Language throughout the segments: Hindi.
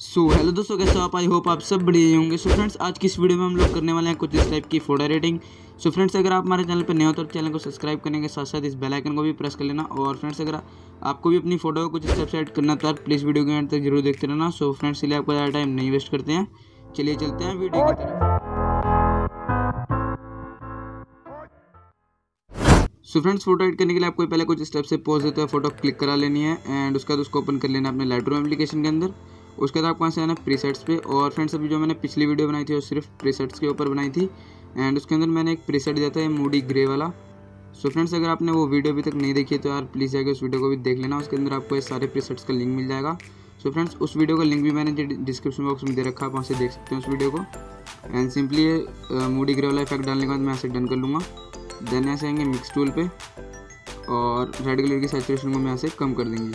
सो हेलो दोस्तों, कैसे आप? आई होप आप सब बढ़िया होंगे। सो फ्रेंड्स आज की इस वीडियो में हम लोग करने वाले हैं कुछ इस टाइप की फ़ोटो रेटिंग सो फ्रेंड्स अगर आप हमारे चैनल पर नए हो तो चैनल को सब्सक्राइब करने के साथ साथ इस बेल आइकन को भी प्रेस कर लेना। और फ्रेंड्स अगर आपको भी अपनी फ़ोटो को कुछ इस टाइप से एड करना तो आप प्लीज़ वीडियो के एंड तक ज़रूर देखते रहना। सो फ्रेंड्स इसलिए आपको ज़्यादा टाइम नहीं वेस्ट करते हैं। चलिए चलते हैं वीडियो की तरफ़। सो फ्रेंड्स फ़ोटो एड करने के लिए आपको पहले कुछ स्टेप से पोज देते हैं फ़ोटो क्लिक करा लेनी है। एंड उसके बाद उसको ओपन कर लेना अपने लाइट एप्लीकेशन के अंदर। उसके बाद आपको यहाँ से आना प्रीसेट्स पे और फ्रेंड्स अभी जो मैंने पिछली वीडियो बनाई थी वो सिर्फ़ प्रीसेट्स के ऊपर बनाई थी एंड उसके अंदर मैंने एक प्रीसेट दिया था मूडी ग्रे वाला। सो so फ्रेंड्स अगर आपने वो वीडियो अभी तक नहीं देखी है तो यार प्लीज़ जाकर उस वीडियो को भी देख लेना, उसके अंदर आपको ये सारे प्रीसेट्स का लिंक मिल जाएगा। सो so फ्रेंड्स उस वीडियो का लिंक भी मैंने डिस्क्रिप्शन बॉक्स में दे रखा है वहाँ से देख सकते हैं उस वीडियो को। एंड सिंपली ये मूडी ग्रे वाला इफ़ेक्ट डालने के बाद मैं ऐसे डन कर लूँगा। देन यहाँ से आएँगे मिक्स टूल पे और रेड कलर की सेचुरेशन को मैं यहाँ से कम कर देंगे।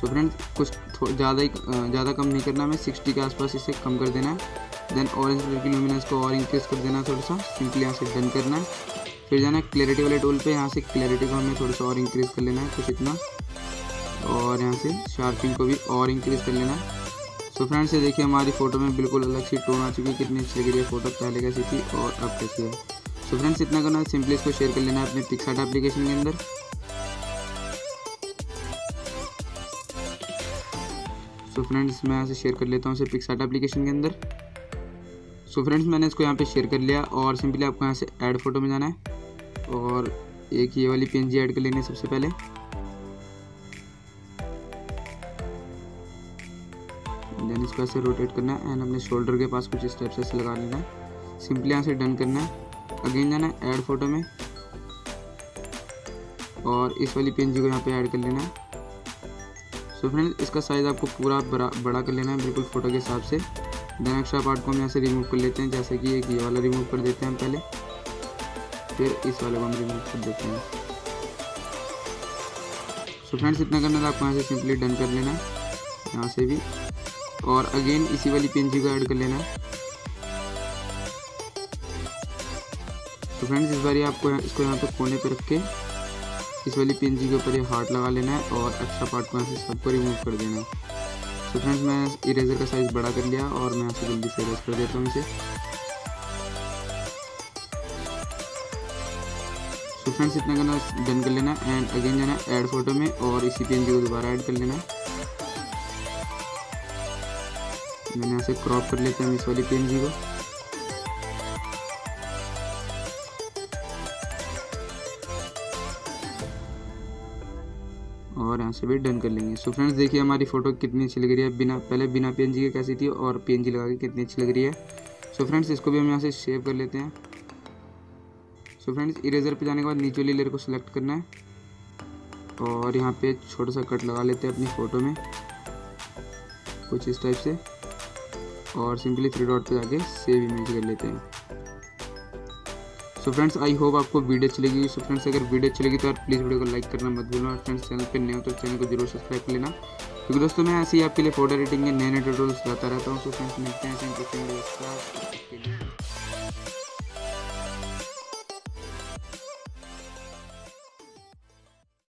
सो फ्रेंड्स कुछ ज़्यादा ही ज़्यादा कम नहीं करना हमें सिक्सटी के आसपास इसे कम कर देना है। देन ऑरेंज कलर की लुमिनेंस को और इंक्रीज कर देना है थोड़ा सा सिंपली यहाँ से डन करना है। फिर जाना है क्लैरिटी वाले टूल पे, यहाँ से क्लैरिटी को हमें थोड़ा सा और इंक्रीज़ कर लेना है, कुछ इतना। और यहाँ से शार्पिंग को भी और इंक्रीज़ कर लेना है। सो फ्रेंड्स ये देखिए हमारी फ़ोटो में बिल्कुल अलग सी टोन आ चुकी है, कितनी अच्छी लग रही है फ़ोटो पहले कैसी थी और अब कैसी है। सो फ्रेंड्स इतना करना है सिंपली इसको शेयर कर लेना है अपने पिक्सार्ट एप्लीकेशन के अंदर। सो फ्रेंड्स मैं यहाँ से शेयर कर लेता हूँ इसे पिक्सार्ट एप्लीकेशन के अंदर। सो फ्रेंड्स मैंने इसको यहाँ पे शेयर कर लिया और सिंपली आपको यहाँ से ऐड फ़ोटो में जाना है। और एक ये वाली पीएनजी ऐड कर लेनी है सबसे पहले। देन इसको ऐसे रोटेट करना है एंड अपने शोल्डर के पास कुछ स्टेप्स ऐसे लगा लेना है। सिंपली यहाँ से डन करना है। अगेन जाना है ऐड फ़ोटो में। और इस वाली पेन को यहाँ पे ऐड कर लेना है। सो फ्रेंड्स इसका साइज़ आपको पूरा बड़ा बड़ा कर लेना है, बिल्कुल फ़ोटो के हिसाब से। देन एक्स्ट्रा पार्ट को हम यहाँ से रिमूव कर लेते हैं, जैसे कि एक ये वाला रिमूव कर देते हैं पहले। फिर इस वाले को हम रिमूव कर देते हैं। सो फ्रेंड्स इतना करना था आपको यहाँ से सिंपली डन कर लेना है, यहाँ से भी। और अगेन इसी वाली पेन को ऐड कर लेना है। तो फ्रेंड्स इस बार आपको इसको यहाँ पर कोने पर रख के इस वाली पेन के ऊपर ये हार्ट लगा लेना है और एक्स्ट्रा पार्ट को यहाँ से सबको रिमूव कर देना है। तो फ्रेंड्स मैं इरेजर का साइज़ बड़ा कर लिया और मैं यहाँ से जल्दी से इरेज कर देता हूँ इसे। तो फ्रेंड्स इतना करना डन कर लेना एंड अगेन जाना ऐड फ़ोटो में और इसी पेन को दोबारा ऐड कर लेना मैंने यहाँ से क्रॉप कर लेते हैं इस वाली पेन को। और यहाँ से भी डन कर लेंगे। सो फ्रेंड्स देखिए हमारी फ़ोटो कितनी अच्छी लग रही है। बिना, पहले बिना पेन जी के कैसी थी और जी लगा के कितनी अच्छी लग रही है। सो फ्रेंड्स इसको भी हम यहाँ से शेव कर लेते हैं। सो फ्रेंड्स इरेजर पे जाने के बाद नीचे वाली लेयर को सिलेक्ट करना है। और यहाँ पे छोटा सा कट लगा लेते हैं अपनी फ़ोटो में। कुछ इस टाइप से। और सिंपली थ्री डॉट पे जाके सेव इमेज कर लेते हैं। सो फ्रेंड्स आई होप आपको वीडियो अच्छी लगी सो फ्रेंड्स, अगर वीडियो अच्छी लगी तो यार प्लीज़ वीडियो को लाइक करना मत भूलना और फ्रेंड्स चैनल पर नए हो तो चैनल को ज़रूर सब्सक्राइब कर लेना। क्योंकि दोस्तों, मैं ऐसे ही आपके लिए फ़ोटो एडिटिंग के नए नए ट्यूटोरियल्स लाता रहता हूँ। सो फ्रेंड्स मिलते हैं